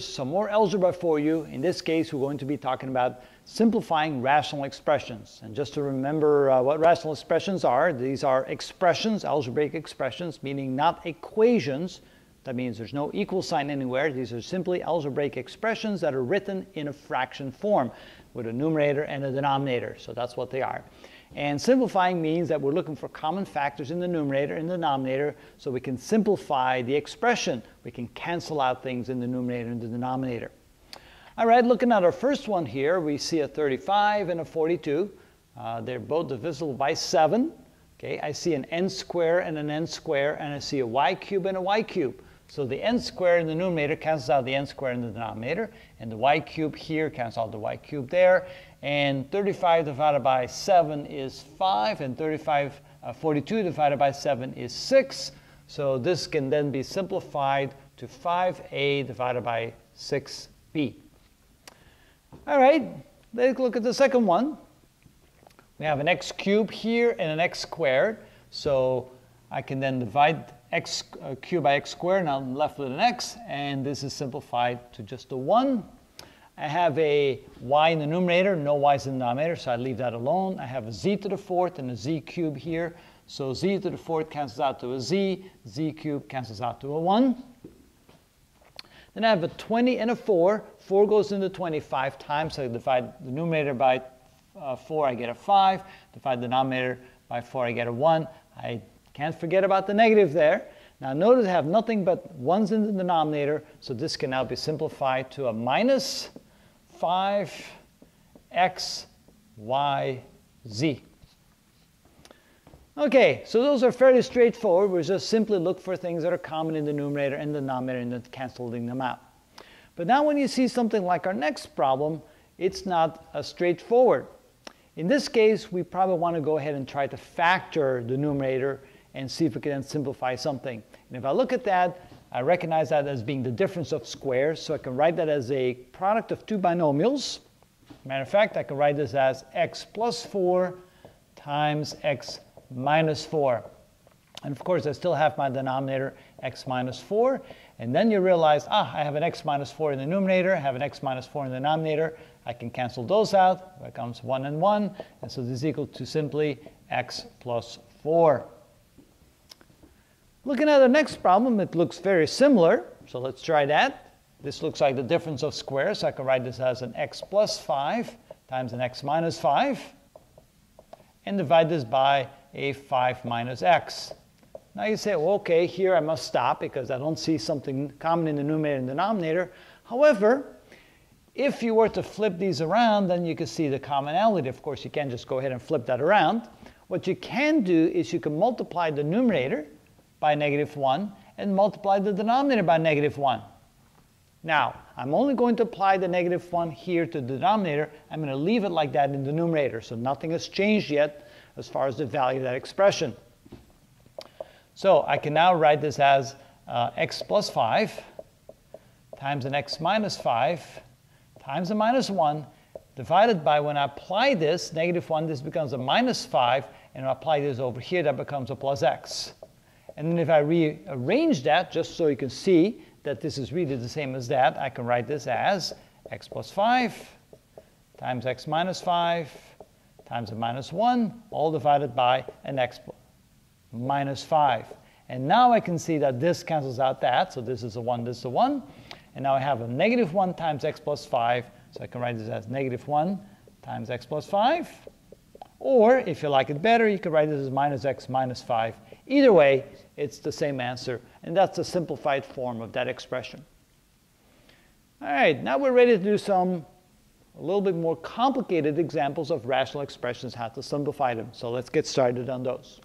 factors, some more algebra for you. In this case, we're going to be talking about simplifying rational expressions. And just to remember uh, what rational expressions are, these are expressions, algebraic expressions, meaning not equations. That means there's no equal sign anywhere. These are simply algebraic expressions that are written in a fraction form with a numerator and a denominator. So that's what they are. And simplifying means that we're looking for common factors in the numerator and the denominator so we can simplify the expression. We can cancel out things in the numerator and the denominator. All right, looking at our first one here, we see a 35 and a 42. Uh, they're both divisible by 7. Okay, I see an n square and an n square, and I see a y cube and a y cube. So the n squared in the numerator cancels out the n squared in the denominator, and the y cube here cancels out the y cube there. And 35 divided by 7 is 5, and 35, uh, 42 divided by 7 is 6. So this can then be simplified to 5a divided by 6b. All right, let's look at the second one. We have an x cubed here and an x squared. So I can then divide x uh, cubed by x squared, and I'm left with an x, and this is simplified to just a 1. I have a y in the numerator, no y's in the denominator, so I leave that alone. I have a z to the fourth and a z cubed here. So z to the fourth cancels out to a z, z cubed cancels out to a 1. Then I have a 20 and a 4. 4 goes into 25 times, so I divide the numerator by uh, 4, I get a 5. Divide the denominator by 4, I get a 1. I can't forget about the negative there. Now notice I have nothing but 1's in the denominator, so this can now be simplified to a minus 5x, y, z. Okay, so those are fairly straightforward. We just simply look for things that are common in the numerator and the denominator and then canceling them out. But now when you see something like our next problem, it's not as straightforward. In this case, we probably want to go ahead and try to factor the numerator and see if we can simplify something. And if I look at that, I recognize that as being the difference of squares, so I can write that as a product of two binomials. Matter of fact, I can write this as x plus 4 times x minus 4. And of course, I still have my denominator x minus 4. And then you realize, ah, I have an x minus 4 in the numerator, I have an x minus 4 in the denominator. I can cancel those out. That comes 1 and 1. And so this is equal to simply x plus 4. Looking at the next problem, it looks very similar. So let's try that. This looks like the difference of squares. I can write this as an x plus 5 times an x minus 5 and divide this by a 5 minus x. Now you say, well, okay, here I must stop because I don't see something common in the numerator and denominator. However, if you were to flip these around, then you can see the commonality. Of course, you can't just go ahead and flip that around. What you can do is you can multiply the numerator by negative 1 and multiply the denominator by negative 1. Now, I'm only going to apply the negative 1 here to the denominator. I'm going to leave it like that in the numerator, so nothing has changed yet as far as the value of that expression. So I can now write this as uh, x plus 5 times an x minus 5 times a minus 1 divided by when I apply this, negative 1, this becomes a minus 5, and I apply this over here, that becomes a plus x. And then if I rearrange that, just so you can see that this is really the same as that, I can write this as x plus 5 times x minus 5 times a minus 1, all divided by an x minus 5. And now I can see that this cancels out that, so this is a 1, this is a 1. And now I have a negative 1 times x plus 5, so I can write this as negative 1 times x plus 5. Or, if you like it better, you can write this as minus x minus 5 Either way, it's the same answer, and that's a simplified form of that expression. All right, now we're ready to do some a little bit more complicated examples of rational expressions, how to simplify them. So let's get started on those.